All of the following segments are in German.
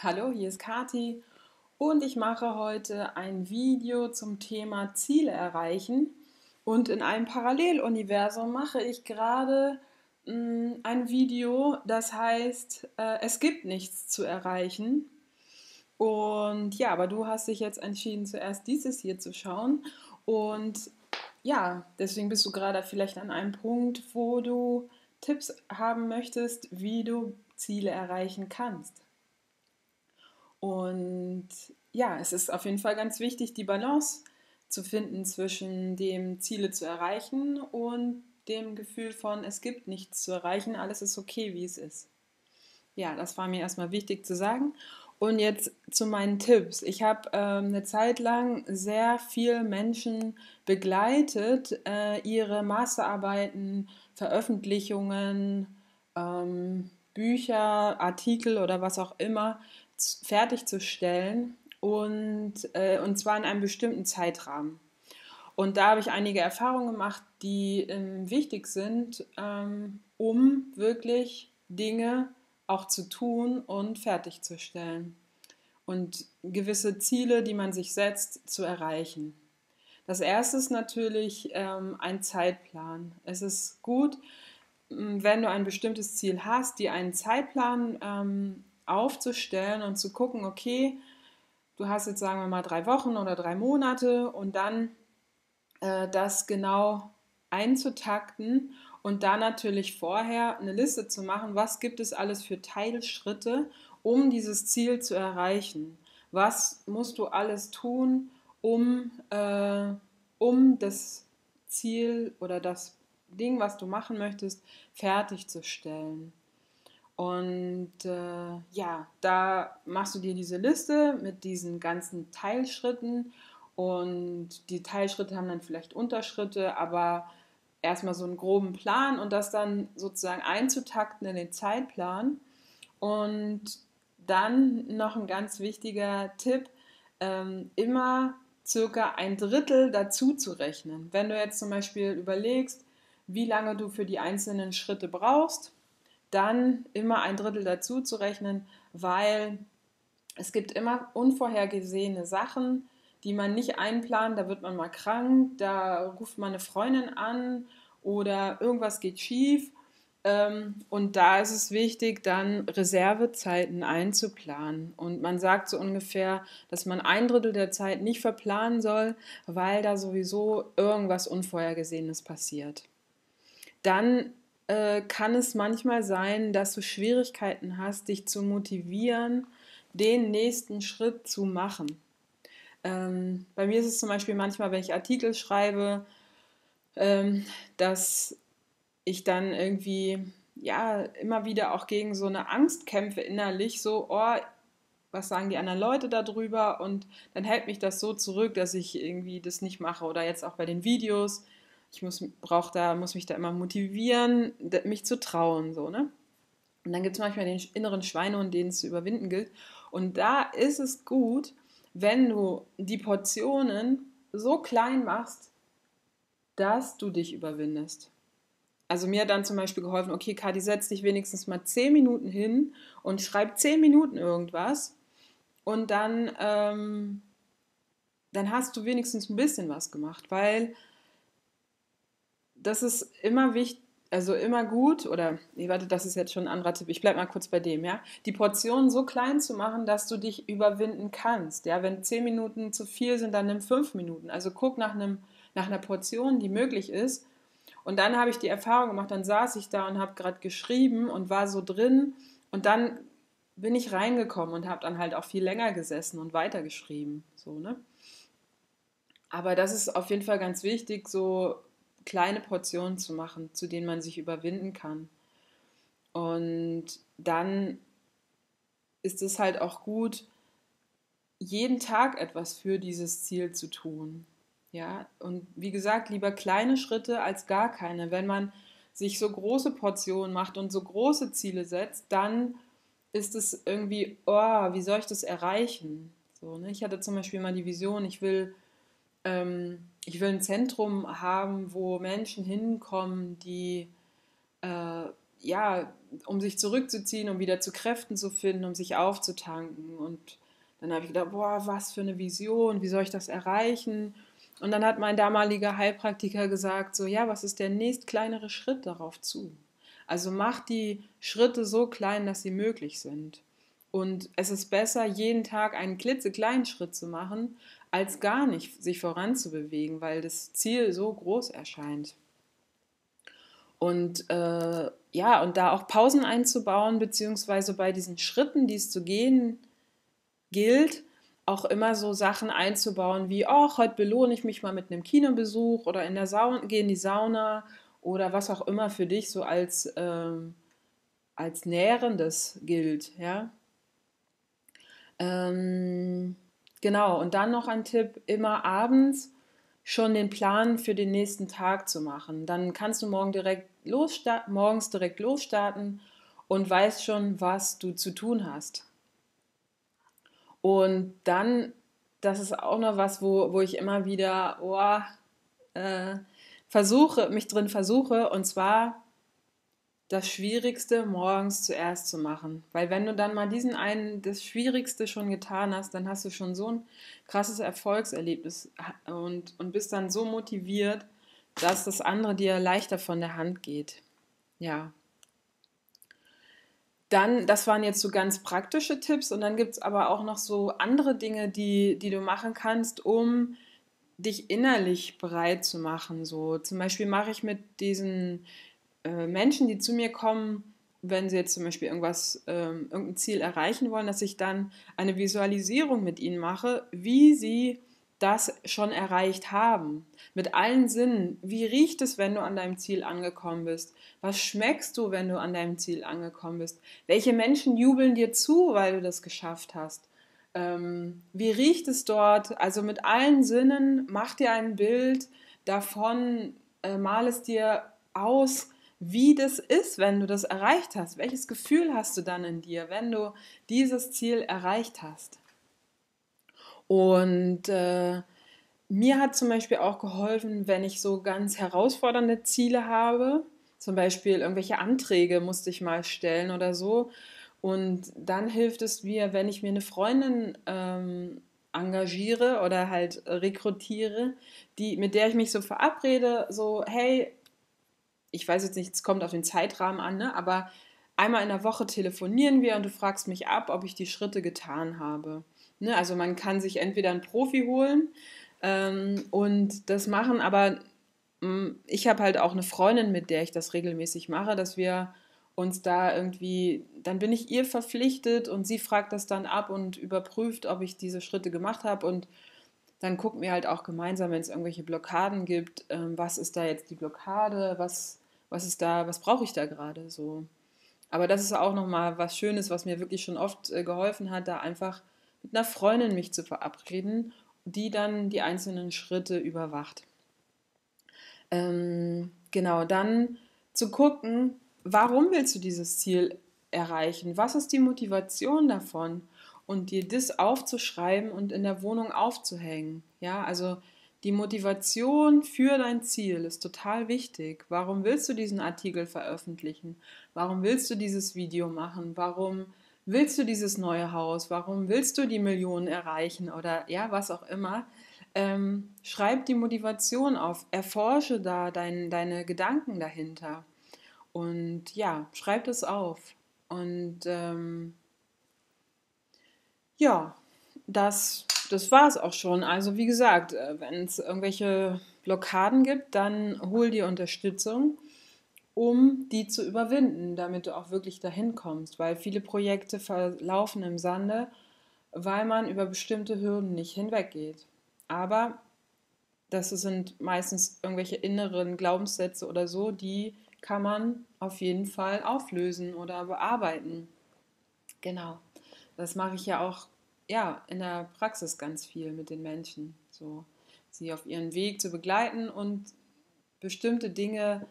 Hallo, hier ist Kati und ich mache heute ein Video zum Thema Ziele erreichen. Und in einem Paralleluniversum mache ich gerade mm, ein Video, das heißt, äh, es gibt nichts zu erreichen. Und ja, aber du hast dich jetzt entschieden, zuerst dieses hier zu schauen. Und ja, deswegen bist du gerade vielleicht an einem Punkt, wo du Tipps haben möchtest, wie du Ziele erreichen kannst. Und ja, es ist auf jeden Fall ganz wichtig, die Balance zu finden zwischen dem Ziele zu erreichen und dem Gefühl von, es gibt nichts zu erreichen, alles ist okay, wie es ist. Ja, das war mir erstmal wichtig zu sagen. Und jetzt zu meinen Tipps. Ich habe ähm, eine Zeit lang sehr viel Menschen begleitet, äh, ihre Masterarbeiten, Veröffentlichungen, ähm, Bücher, Artikel oder was auch immer fertigzustellen und, äh, und zwar in einem bestimmten Zeitrahmen. Und da habe ich einige Erfahrungen gemacht, die ähm, wichtig sind, ähm, um wirklich Dinge auch zu tun und fertigzustellen und gewisse Ziele, die man sich setzt, zu erreichen. Das erste ist natürlich ähm, ein Zeitplan. Es ist gut, wenn du ein bestimmtes Ziel hast, dir einen Zeitplan ähm, aufzustellen und zu gucken, okay, du hast jetzt sagen wir mal drei Wochen oder drei Monate und dann äh, das genau einzutakten und da natürlich vorher eine Liste zu machen, was gibt es alles für Teilschritte, um dieses Ziel zu erreichen. Was musst du alles tun, um, äh, um das Ziel oder das Ding, was du machen möchtest, fertigzustellen. Und äh, ja, da machst du dir diese Liste mit diesen ganzen Teilschritten und die Teilschritte haben dann vielleicht Unterschritte, aber erstmal so einen groben Plan und das dann sozusagen einzutakten in den Zeitplan. Und dann noch ein ganz wichtiger Tipp, ähm, immer circa ein Drittel dazu zu rechnen. Wenn du jetzt zum Beispiel überlegst, wie lange du für die einzelnen Schritte brauchst, dann immer ein Drittel dazu zu rechnen, weil es gibt immer unvorhergesehene Sachen, die man nicht einplant. Da wird man mal krank, da ruft man eine Freundin an oder irgendwas geht schief. Ähm, und da ist es wichtig, dann Reservezeiten einzuplanen. Und man sagt so ungefähr, dass man ein Drittel der Zeit nicht verplanen soll, weil da sowieso irgendwas Unvorhergesehenes passiert. Dann äh, kann es manchmal sein, dass du Schwierigkeiten hast, dich zu motivieren, den nächsten Schritt zu machen. Ähm, bei mir ist es zum Beispiel manchmal, wenn ich Artikel schreibe, ähm, dass ich dann irgendwie ja immer wieder auch gegen so eine Angst kämpfe innerlich, so, oh, was sagen die anderen Leute darüber? Und dann hält mich das so zurück, dass ich irgendwie das nicht mache. Oder jetzt auch bei den Videos ich muss, brauch da, muss mich da immer motivieren, mich zu trauen. So, ne? Und dann gibt es manchmal den inneren Schweinehund, den es zu überwinden gilt. Und da ist es gut, wenn du die Portionen so klein machst, dass du dich überwindest. Also mir hat dann zum Beispiel geholfen, okay, Kati, setz dich wenigstens mal 10 Minuten hin und schreib 10 Minuten irgendwas. Und dann, ähm, dann hast du wenigstens ein bisschen was gemacht, weil das ist immer wichtig, also immer gut, oder, nee, warte, das ist jetzt schon ein anderer Tipp, ich bleibe mal kurz bei dem, ja, die Portionen so klein zu machen, dass du dich überwinden kannst, ja, wenn zehn Minuten zu viel sind, dann nimm fünf Minuten, also guck nach, einem, nach einer Portion, die möglich ist. Und dann habe ich die Erfahrung gemacht, dann saß ich da und habe gerade geschrieben und war so drin. Und dann bin ich reingekommen und habe dann halt auch viel länger gesessen und weitergeschrieben, so, ne. Aber das ist auf jeden Fall ganz wichtig, so kleine Portionen zu machen, zu denen man sich überwinden kann. Und dann ist es halt auch gut, jeden Tag etwas für dieses Ziel zu tun. Ja, und wie gesagt, lieber kleine Schritte als gar keine. Wenn man sich so große Portionen macht und so große Ziele setzt, dann ist es irgendwie, oh, wie soll ich das erreichen? So, ne? Ich hatte zum Beispiel mal die Vision, ich will ähm, ich will ein Zentrum haben, wo Menschen hinkommen, die äh, ja, um sich zurückzuziehen, um wieder zu Kräften zu finden, um sich aufzutanken. Und dann habe ich gedacht, boah, was für eine Vision, wie soll ich das erreichen? Und dann hat mein damaliger Heilpraktiker gesagt, so, ja, was ist der nächst kleinere Schritt darauf zu? Also mach die Schritte so klein, dass sie möglich sind. Und es ist besser, jeden Tag einen klitzekleinen Schritt zu machen, als gar nicht sich voranzubewegen, weil das Ziel so groß erscheint. Und äh, ja, und da auch Pausen einzubauen, beziehungsweise bei diesen Schritten, die es zu gehen gilt, auch immer so Sachen einzubauen wie, ach, heute belohne ich mich mal mit einem Kinobesuch oder in der Sauna, gehe in die Sauna oder was auch immer für dich so als, ähm, als Nährendes gilt, ja. Ähm, genau, und dann noch ein Tipp, immer abends schon den Plan für den nächsten Tag zu machen. Dann kannst du morgen direkt morgens direkt losstarten und weißt schon, was du zu tun hast. Und dann, das ist auch noch was, wo, wo ich immer wieder oh, äh, versuche, mich drin versuche, und zwar das Schwierigste morgens zuerst zu machen. Weil wenn du dann mal diesen einen, das Schwierigste schon getan hast, dann hast du schon so ein krasses Erfolgserlebnis und, und bist dann so motiviert, dass das andere dir leichter von der Hand geht. Ja. Dann, das waren jetzt so ganz praktische Tipps und dann gibt es aber auch noch so andere Dinge, die, die du machen kannst, um dich innerlich bereit zu machen. So zum Beispiel mache ich mit diesen äh, Menschen, die zu mir kommen, wenn sie jetzt zum Beispiel irgendwas, ähm, irgendein Ziel erreichen wollen, dass ich dann eine Visualisierung mit ihnen mache, wie sie das schon erreicht haben. Mit allen Sinnen. Wie riecht es, wenn du an deinem Ziel angekommen bist? Was schmeckst du, wenn du an deinem Ziel angekommen bist? Welche Menschen jubeln dir zu, weil du das geschafft hast? Ähm, wie riecht es dort? Also mit allen Sinnen, mach dir ein Bild davon, äh, mal es dir aus, wie das ist, wenn du das erreicht hast. Welches Gefühl hast du dann in dir, wenn du dieses Ziel erreicht hast? Und äh, mir hat zum Beispiel auch geholfen, wenn ich so ganz herausfordernde Ziele habe, zum Beispiel irgendwelche Anträge musste ich mal stellen oder so. Und dann hilft es mir, wenn ich mir eine Freundin ähm, engagiere oder halt rekrutiere, die, mit der ich mich so verabrede, so, hey, ich weiß jetzt nicht, es kommt auf den Zeitrahmen an, ne? aber einmal in der Woche telefonieren wir und du fragst mich ab, ob ich die Schritte getan habe. Ne? Also man kann sich entweder einen Profi holen ähm, und das machen, aber mh, mm, ich habe halt auch eine Freundin, mit der ich das regelmäßig mache, dass wir uns da irgendwie, dann bin ich ihr verpflichtet und sie fragt das dann ab und überprüft, ob ich diese Schritte gemacht habe und dann gucken wir halt auch gemeinsam, wenn es irgendwelche Blockaden gibt, ähm, was ist da jetzt die Blockade, was, was ist da, was brauche ich da gerade so. Aber das ist auch nochmal was Schönes, was mir wirklich schon oft äh, geholfen hat, da einfach mit einer Freundin mich zu verabreden, die dann die einzelnen Schritte überwacht. Ähm, genau, dann zu gucken, warum willst du dieses Ziel erreichen? Was ist die Motivation davon? Und dir das aufzuschreiben und in der Wohnung aufzuhängen. Ja, also die Motivation für dein Ziel ist total wichtig. Warum willst du diesen Artikel veröffentlichen? Warum willst du dieses Video machen? Warum willst du dieses neue Haus? Warum willst du die Millionen erreichen oder ja, was auch immer? Ähm, schreib die Motivation auf, erforsche da dein, deine Gedanken dahinter und ja, schreib es auf. Und ähm, ja, das, das war es auch schon. Also wie gesagt, äh, wenn es irgendwelche Blockaden gibt, dann hol dir Unterstützung um die zu überwinden, damit du auch wirklich dahin kommst, weil viele Projekte verlaufen im Sande, weil man über bestimmte Hürden nicht hinweggeht. Aber das sind meistens irgendwelche inneren Glaubenssätze oder so, die kann man auf jeden Fall auflösen oder bearbeiten. Genau. Das mache ich ja auch ja, in der Praxis ganz viel mit den Menschen, so sie auf ihren Weg zu begleiten und bestimmte Dinge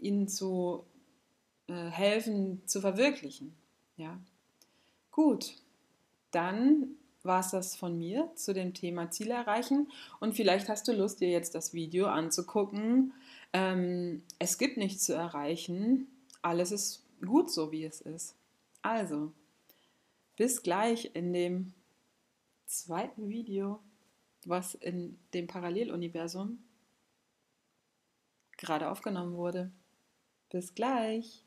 ihnen zu äh, helfen, zu verwirklichen. Ja. Gut, dann war es das von mir zu dem Thema Ziele erreichen. Und vielleicht hast du Lust, dir jetzt das Video anzugucken. Ähm, es gibt nichts zu erreichen, alles ist gut so, wie es ist. Also, bis gleich in dem zweiten Video, was in dem Paralleluniversum gerade aufgenommen wurde. Bis gleich.